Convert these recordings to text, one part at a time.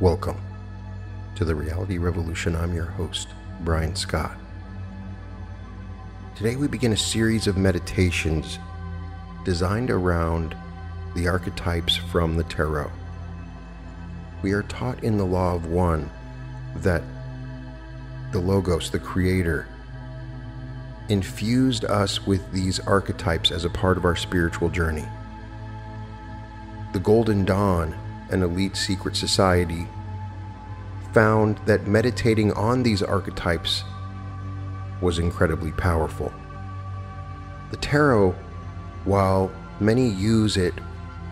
Welcome to the Reality Revolution. I'm your host, Brian Scott. Today we begin a series of meditations designed around the archetypes from the tarot. We are taught in the Law of One that the Logos, the Creator, infused us with these archetypes as a part of our spiritual journey. The Golden Dawn, an elite secret society, found that meditating on these archetypes was incredibly powerful. The tarot, while many use it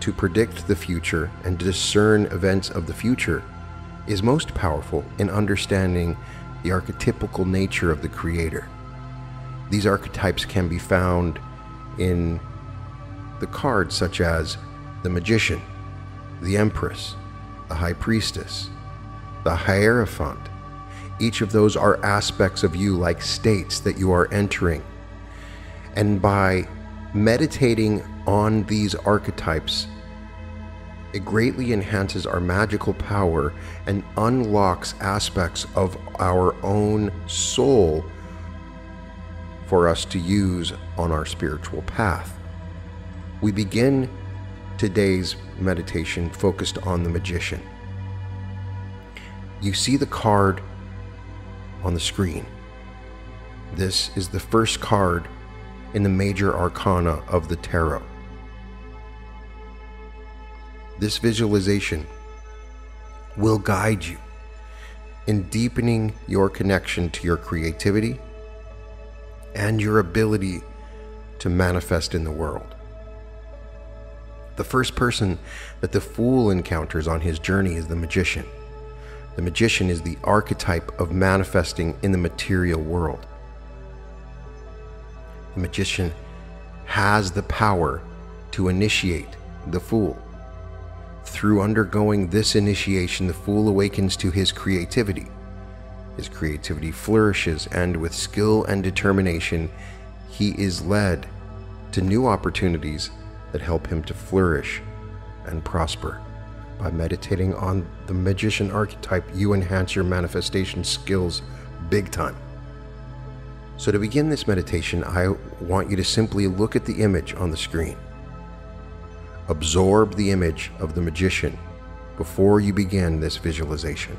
to predict the future and discern events of the future, is most powerful in understanding the archetypical nature of the Creator. These archetypes can be found in the cards such as the Magician, the Empress, the High Priestess, the Hierophant. Each of those are aspects of you, like states that you are entering. And by meditating on these archetypes, it greatly enhances our magical power and unlocks aspects of our own soul for us to use on our spiritual path. We begin today's meditation focused on the magician. You see the card on the screen. This is the first card in the major arcana of the tarot. This visualization will guide you in deepening your connection to your creativity and your ability to manifest in the world. The first person that the fool encounters on his journey is the magician. The magician is the archetype of manifesting in the material world. The magician has the power to initiate the fool. Through undergoing this initiation, the fool awakens to his creativity. His creativity flourishes, and with skill and determination, he is led to new opportunities that help him to flourish and prosper. By meditating on the magician archetype, you enhance your manifestation skills big time. So, to begin this meditation, I want you to simply look at the image on the screen. Absorb the image of the magician before you begin this visualization.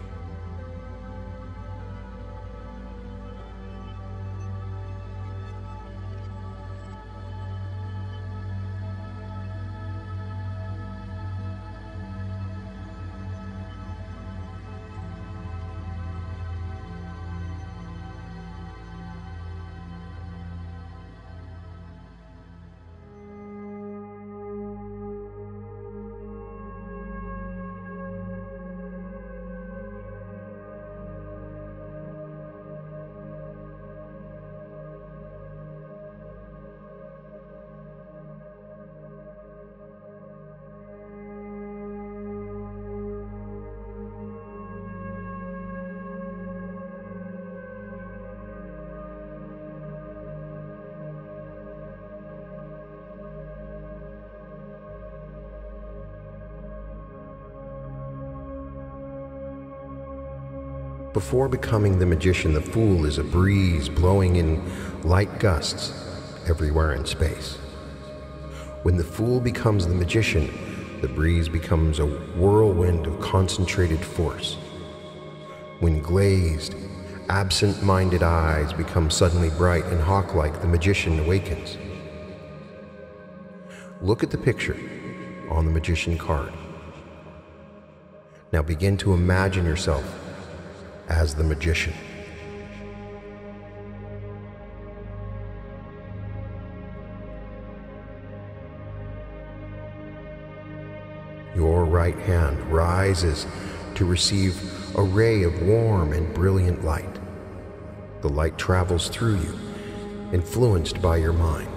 Before becoming the magician, the fool is a breeze blowing in light gusts everywhere in space. When the fool becomes the magician, the breeze becomes a whirlwind of concentrated force. When glazed, absent minded eyes become suddenly bright and hawk like, the magician awakens. Look at the picture on the magician card. Now begin to imagine yourself as the magician. Your right hand rises to receive a ray of warm and brilliant light. The light travels through you, influenced by your mind.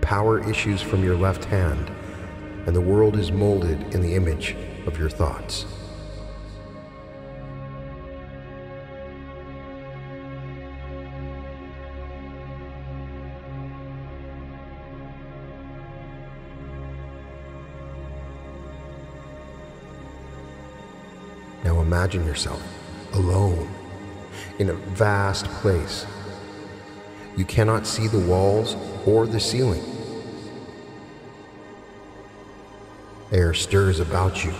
Power issues from your left hand and the world is molded in the image of your thoughts. Now imagine yourself alone in a vast place. You cannot see the walls or the ceiling Air stirs about you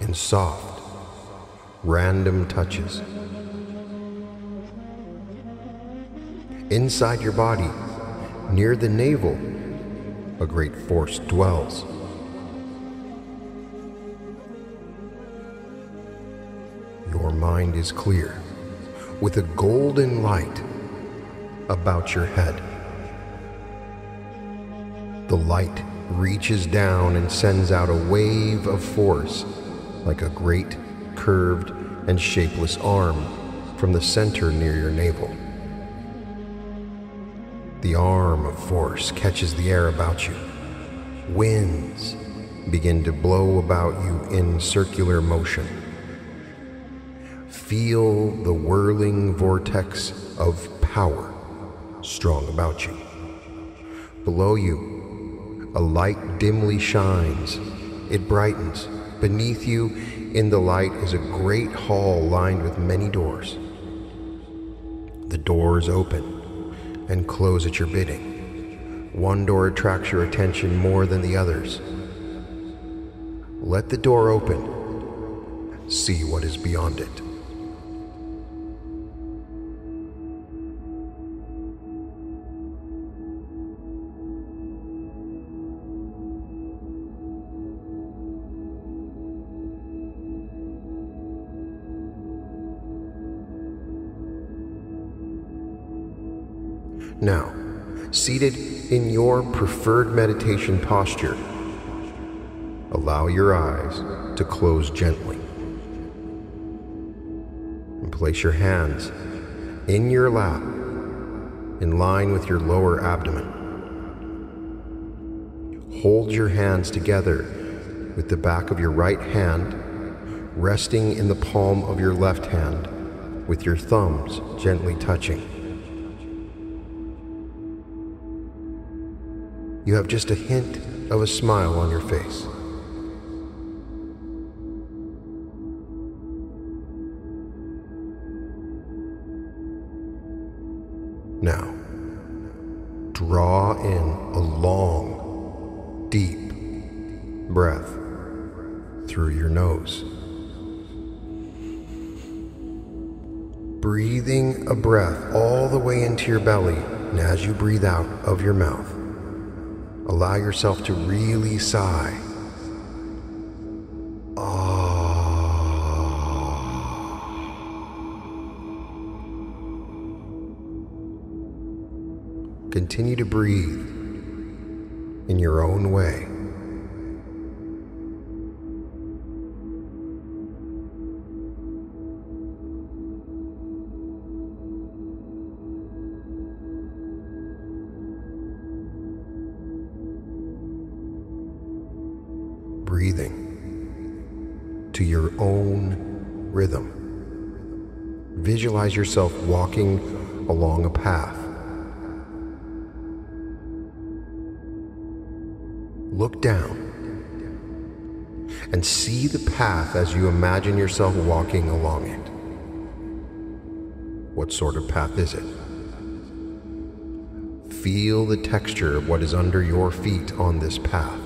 in soft, random touches. Inside your body, near the navel, a great force dwells. Your mind is clear, with a golden light about your head. The light reaches down and sends out a wave of force like a great curved and shapeless arm from the center near your navel. The arm of force catches the air about you. Winds begin to blow about you in circular motion. Feel the whirling vortex of power strong about you. Below you, a light dimly shines. It brightens. Beneath you, in the light, is a great hall lined with many doors. The doors open and close at your bidding. One door attracts your attention more than the others. Let the door open. See what is beyond it. Now, seated in your preferred meditation posture, allow your eyes to close gently. And place your hands in your lap in line with your lower abdomen. Hold your hands together with the back of your right hand resting in the palm of your left hand with your thumbs gently touching. You have just a hint of a smile on your face. Now, draw in a long, deep breath through your nose. Breathing a breath all the way into your belly, and as you breathe out of your mouth, allow yourself to really sigh. Ah. Continue to breathe in your own way. Own rhythm. Visualize yourself walking along a path. Look down and see the path as you imagine yourself walking along it. What sort of path is it? Feel the texture of what is under your feet on this path.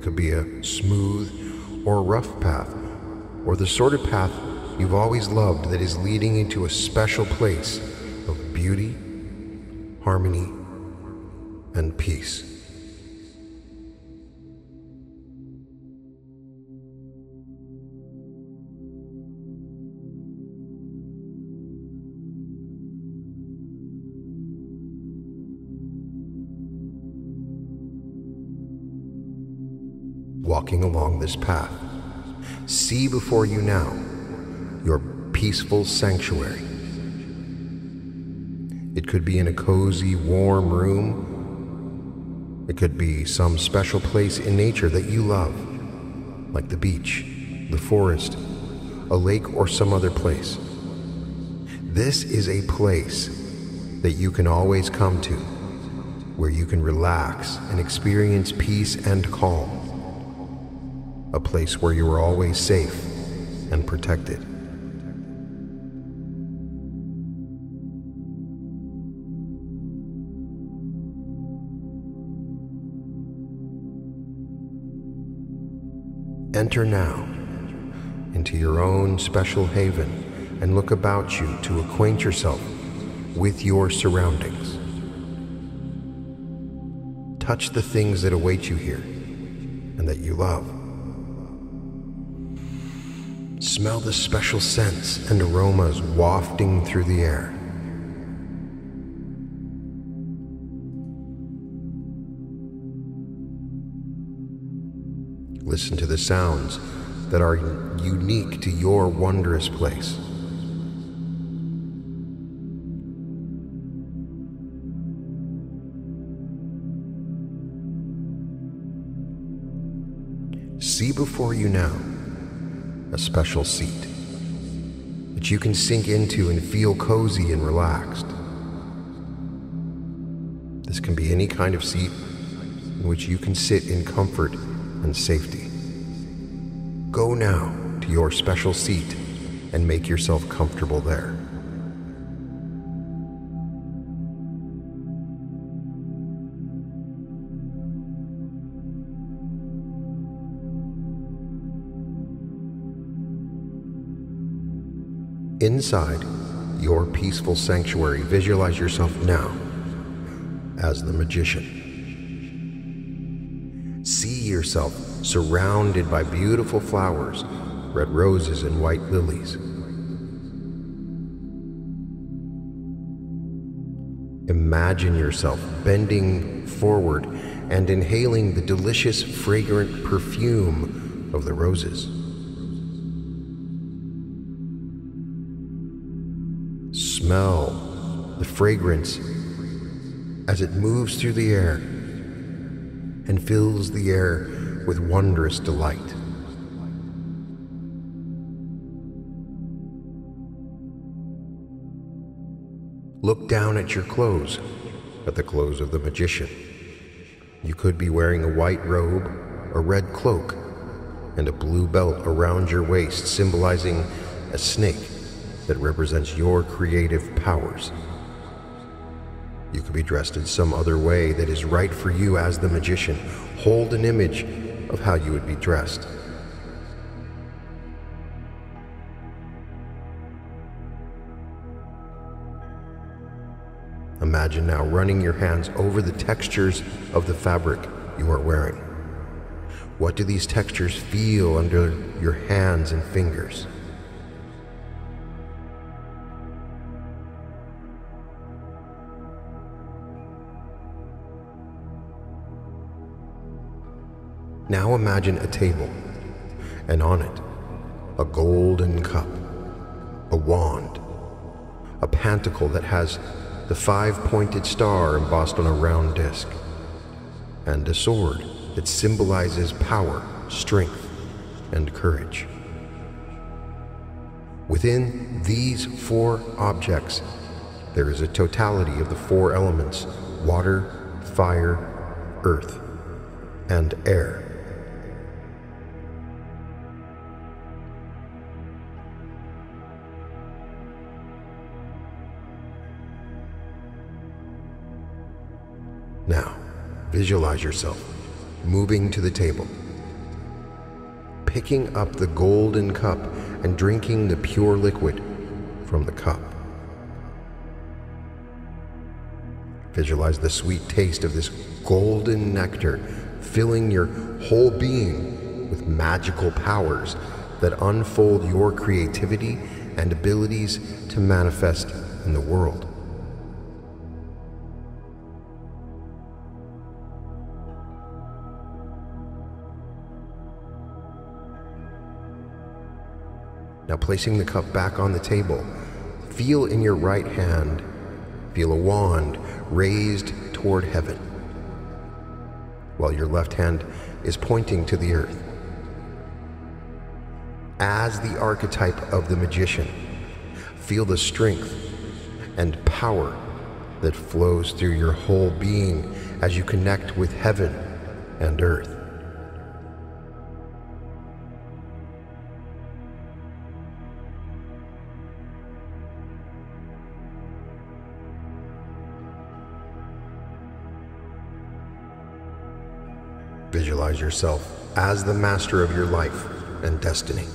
It could be a smooth or rough path, or the sort of path you've always loved that is leading into a special place of beauty, harmony, and peace. Walking along this path, see before you now your peaceful sanctuary. It could be in a cozy, warm room it could be some special place in nature that you love, like the beach, the forest, a lake, or some other place. This is a place that you can always come to, where you can relax and experience peace and calm. A place where you are always safe and protected. Enter now into your own special haven and look about you to acquaint yourself with your surroundings. Touch the things that await you here and that you love. Smell the special scents and aromas wafting through the air. Listen to the sounds that are unique to your wondrous place. See before you now a special seat that you can sink into and feel cozy and relaxed. This can be any kind of seat in which you can sit in comfort and safety. Go now to your special seat and make yourself comfortable there. Inside your peaceful sanctuary, visualize yourself now as the magician. See yourself surrounded by beautiful flowers, red roses and white lilies. Imagine yourself bending forward and inhaling the delicious, fragrant perfume of the roses. Smell the fragrance as it moves through the air and fills the air with wondrous delight. Look down at your clothes, at the clothes of the magician. You could be wearing a white robe, a red cloak, and a blue belt around your waist, symbolizing a snake that represents your creative powers. You could be dressed in some other way that is right for you as the magician. Hold an image of how you would be dressed. Imagine now running your hands over the textures of the fabric you are wearing. What do these textures feel under your hands and fingers? Now imagine a table, and on it, a golden cup, a wand, a pentacle that has the five pointed star embossed on a round disc, and a sword that symbolizes power, strength, and courage. Within these four objects, there is a totality of the four elements water, fire, earth, and air. Visualize yourself moving to the table, picking up the golden cup and drinking the pure liquid from the cup. Visualize the sweet taste of this golden nectar filling your whole being with magical powers that unfold your creativity and abilities to manifest in the world. Now, placing the cup back on the table, feel in your right hand, feel a wand raised toward heaven, while your left hand is pointing to the earth. As the archetype of the magician, feel the strength and power that flows through your whole being as you connect with heaven and earth. Yourself as the master of your life and destiny.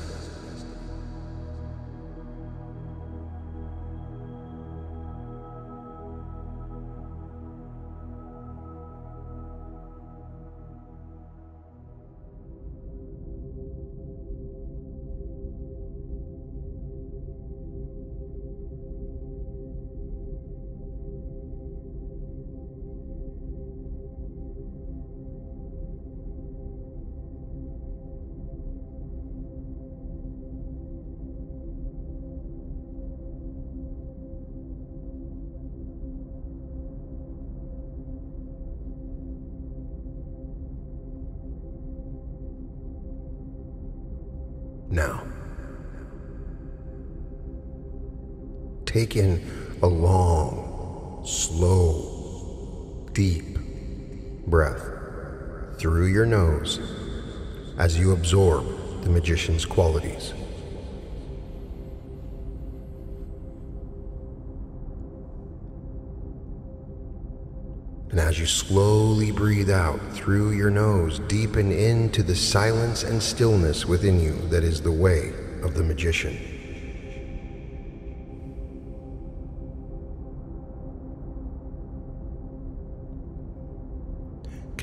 Take in a long, slow, deep breath through your nose as you absorb the magician's qualities. And as you slowly breathe out through your nose, deepen into the silence and stillness within you that is the way of the magician.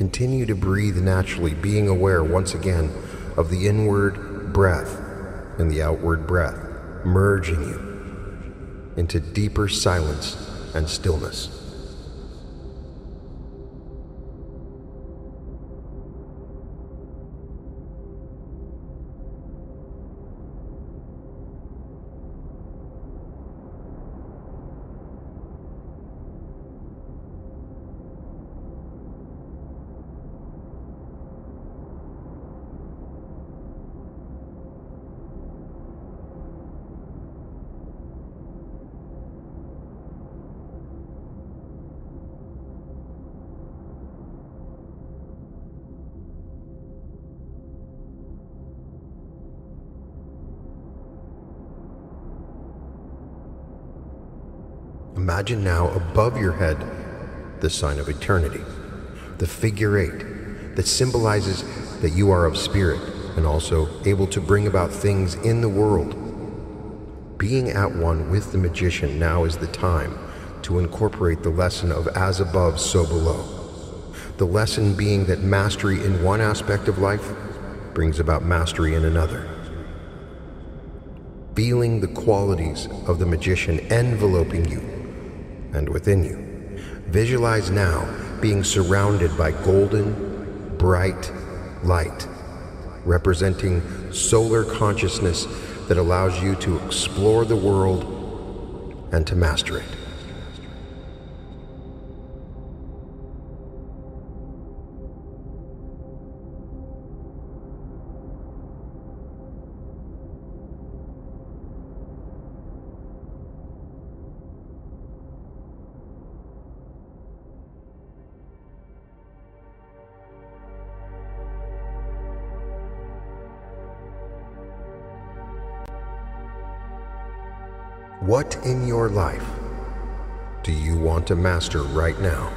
Continue to breathe naturally, being aware once again of the inward breath and the outward breath, merging you into deeper silence and stillness. Imagine now above your head the sign of eternity, the figure eight that symbolizes that you are of spirit and also able to bring about things in the world. Being at one with the magician now is the time to incorporate the lesson of as above, so below. The lesson being that mastery in one aspect of life brings about mastery in another. Feeling the qualities of the magician enveloping you and within you. Visualize now being surrounded by golden, bright light, representing solar consciousness that allows you to explore the world and to master it. What in your life do you want to master right now?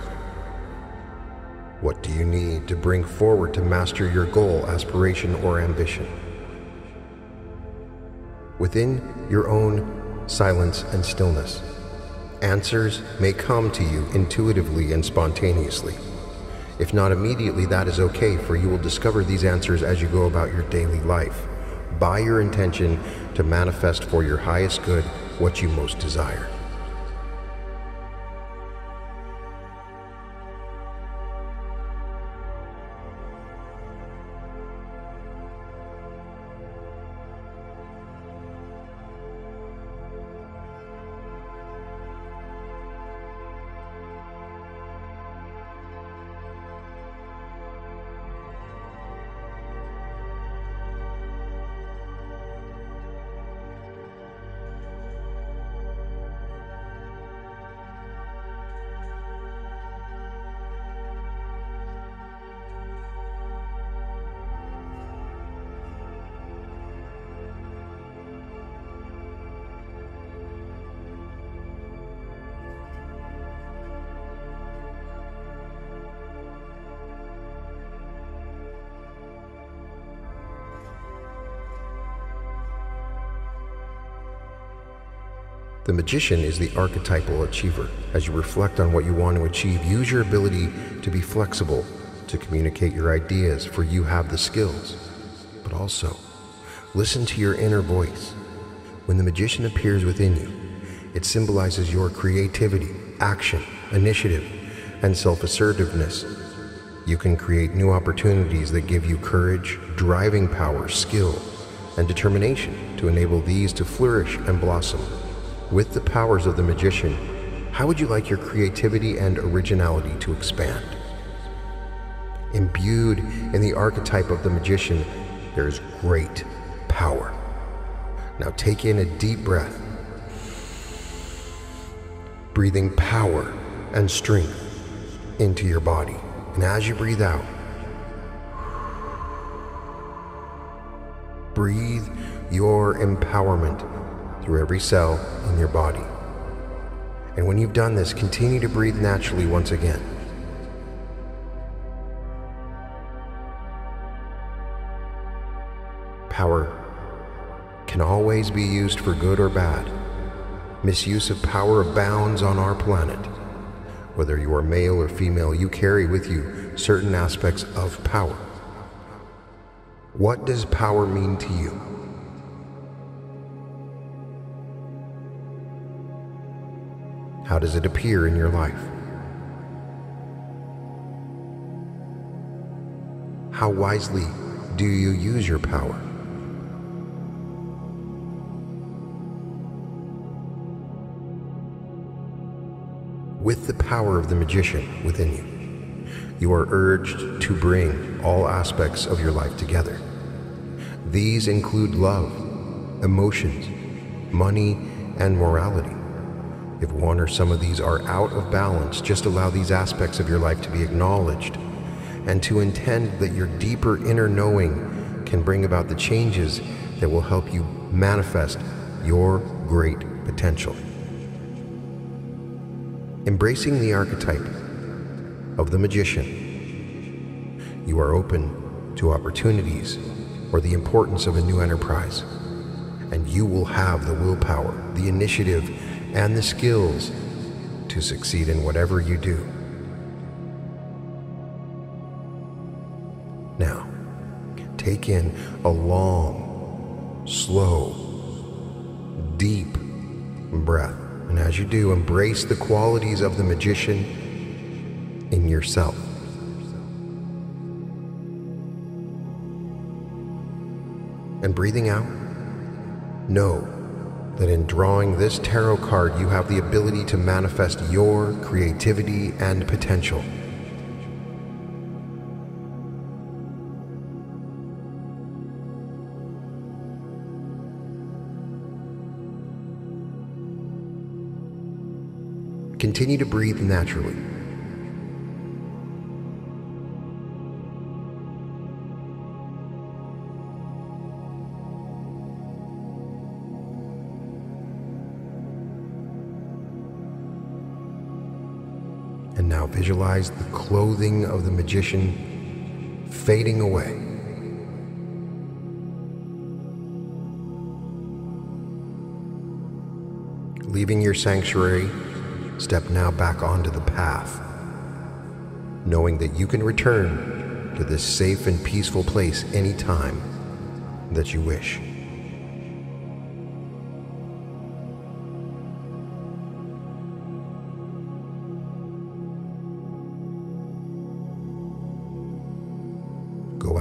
What do you need to bring forward to master your goal, aspiration, or ambition? Within your own silence and stillness, answers may come to you intuitively and spontaneously. If not immediately, that is okay, for you will discover these answers as you go about your daily life, by your intention to manifest for your highest good what you most desire. The magician is the archetypal achiever. As you reflect on what you want to achieve, use your ability to be flexible, to communicate your ideas, for you have the skills. But also, listen to your inner voice. When the magician appears within you, it symbolizes your creativity, action, initiative, and self assertiveness. You can create new opportunities that give you courage, driving power, skill, and determination to enable these to flourish and blossom. With the powers of the magician, how would you like your creativity and originality to expand? Imbued in the archetype of the magician, there is great power. Now take in a deep breath, breathing power and strength into your body. And as you breathe out, breathe your empowerment through every cell in your body. And when you've done this, continue to breathe naturally once again. Power can always be used for good or bad. Misuse of power abounds on our planet. Whether you are male or female, you carry with you certain aspects of power. What does power mean to you? How does it appear in your life? How wisely do you use your power? With the power of the magician within you, you are urged to bring all aspects of your life together. These include love, emotions, money, and morality. If one or some of these are out of balance, just allow these aspects of your life to be acknowledged and to intend that your deeper inner knowing can bring about the changes that will help you manifest your great potential. Embracing the archetype of the magician, you are open to opportunities or the importance of a new enterprise, and you will have the willpower, the initiative, and the skills to succeed in whatever you do. Now, take in a long, slow, deep breath. And as you do, embrace the qualities of the magician in yourself. And breathing out, know that in drawing this tarot card, you have the ability to manifest your creativity and potential. Continue to breathe naturally. Visualize the clothing of the magician fading away. Leaving your sanctuary, step now back onto the path, knowing that you can return to this safe and peaceful place anytime that you wish.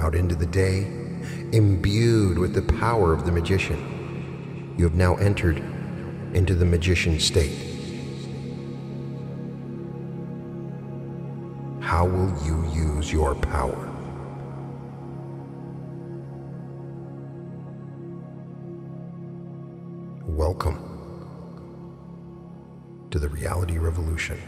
Out into the day, imbued with the power of the magician. You have now entered into the magician state. How will you use your power? Welcome to the Reality Revolution.